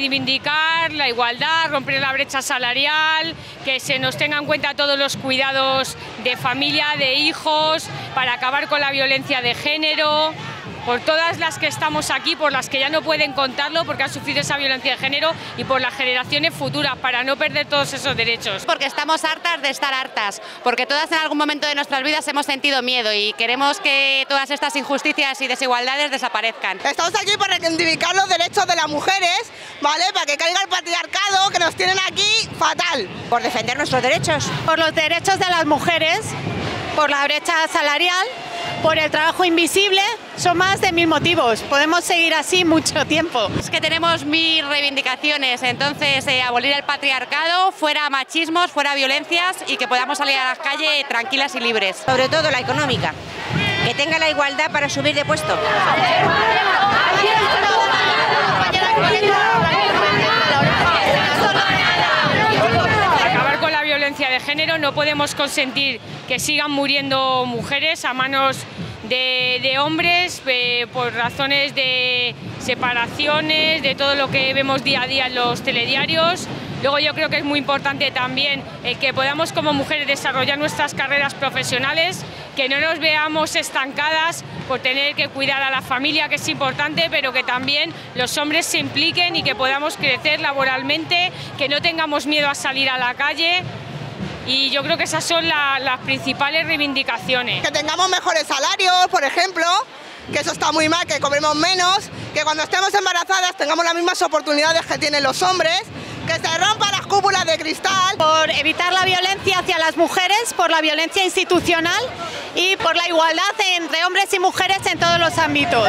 reivindicar la igualdad, romper la brecha salarial, que se nos tenga en cuenta todos los cuidados de familia, de hijos, para acabar con la violencia de género por todas las que estamos aquí, por las que ya no pueden contarlo porque han sufrido esa violencia de género y por las generaciones futuras, para no perder todos esos derechos. Porque estamos hartas de estar hartas, porque todas en algún momento de nuestras vidas hemos sentido miedo y queremos que todas estas injusticias y desigualdades desaparezcan. Estamos aquí para reivindicar los derechos de las mujeres, ¿vale? Para que caiga el patriarcado que nos tienen aquí fatal. Por defender nuestros derechos. Por los derechos de las mujeres, por la brecha salarial por el trabajo invisible. Son más de mil motivos. Podemos seguir así mucho tiempo. Es que tenemos mil reivindicaciones. Entonces, eh, abolir el patriarcado, fuera machismos, fuera violencias y que podamos salir a las calles tranquilas y libres. Sobre todo la económica. Que tenga la igualdad para subir de puesto. de género, no podemos consentir que sigan muriendo mujeres a manos de, hombres eh, por razones de separaciones, de todo lo que vemos día a día en los telediarios. Luego yo creo que es muy importante también el que podamos como mujeres desarrollar nuestras carreras profesionales, que no nos veamos estancadas por tener que cuidar a la familia, que es importante, pero que también los hombres se impliquen y que podamos crecer laboralmente, que no tengamos miedo a salir a la calle, y yo creo que esas son las principales reivindicaciones. Que tengamos mejores salarios, por ejemplo, que eso está muy mal, que cobremos menos, que cuando estemos embarazadas tengamos las mismas oportunidades que tienen los hombres, que se rompan las cúpulas de cristal. Por evitar la violencia hacia las mujeres, por la violencia institucional y por la igualdad entre hombres y mujeres en todos los ámbitos.